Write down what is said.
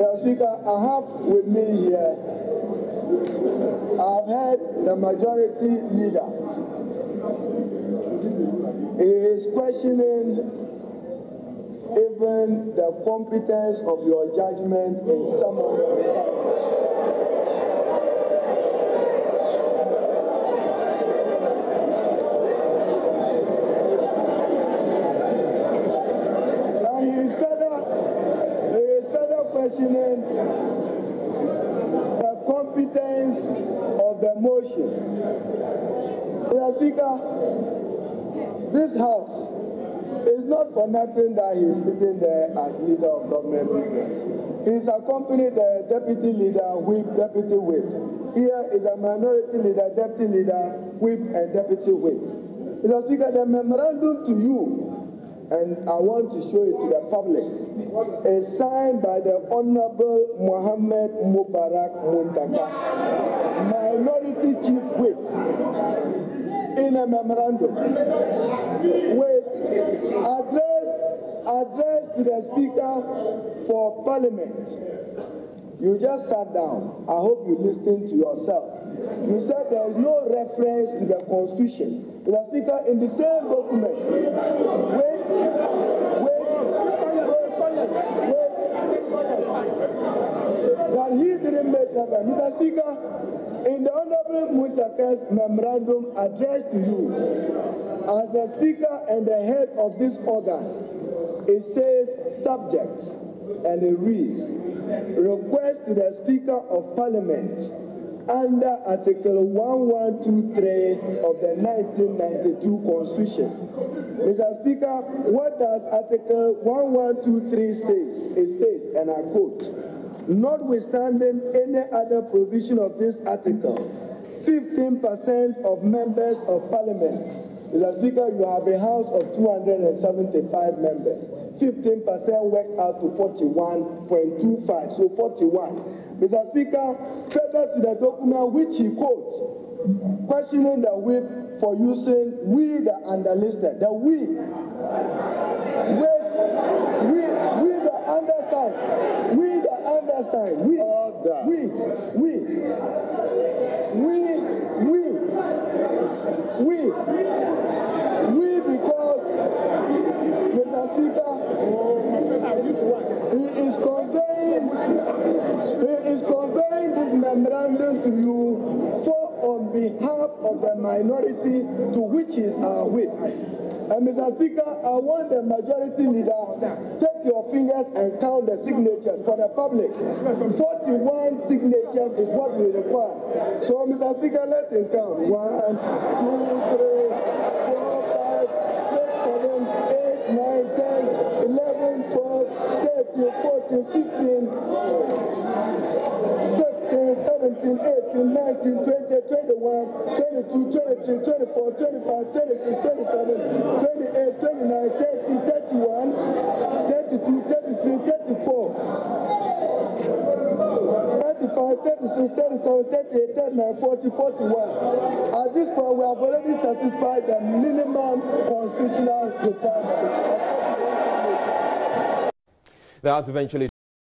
Mr. Speaker, I have with me here, I've heard the majority leader. Is questioning even the competence of your judgment in some of the questioning the competence of the motion. Mr. Speaker, this house is not for nothing that he is sitting there as leader of government business. He is accompanied the deputy leader, whip, deputy whip. Here is a minority leader, deputy leader, whip, and deputy whip. Mr. Speaker, the memorandum to you and I want to show it to the public, is signed by the Honorable Mohammed Mubarak Muntaka, Minority Chief Whip, in a memorandum. With address, address to the Speaker for Parliament. You just sat down. I hope you listened to yourself. You said there is no reference to the Constitution. The Speaker, in the same document, wait, wait, wait, that he Mr. Speaker, in the Honorable Muntaka's memorandum addressed to you, as the Speaker and the head of this organ, it says subject and it reads request to the Speaker of Parliament under Article 1123 of the 1992 Constitution. Mr. Speaker, what does Article 1123 state? It states, and I quote, notwithstanding any other provision of this article, 15% of members of Parliament Mr. Speaker, you have a house of 275 members. 15% works out to 41.25, so 41. Mr. Speaker, further to the document which he quotes, questioning the whip for using we the underlisted, the we. Wait, we, the we, Order. we, we, we, we because, Mr. Speaker, he is conveying, he is conveying this memorandum to you for on behalf of the minority to which he is our whip. And Mr. Speaker, I want the majority leader take your fingers and count the signatures for the public. 41 signatures is what we require. So, Mr. Speaker, let him count. One, two, three, 17, 18, 19, 20, 21, 22, 23, 24, 25, 26, 27, 28, 29, 30, 31, 32, 33, 34, 35, 36, 37, 38, 39, 40, 41. At this point, we have already satisfied the minimum constitutional requirements. That's eventually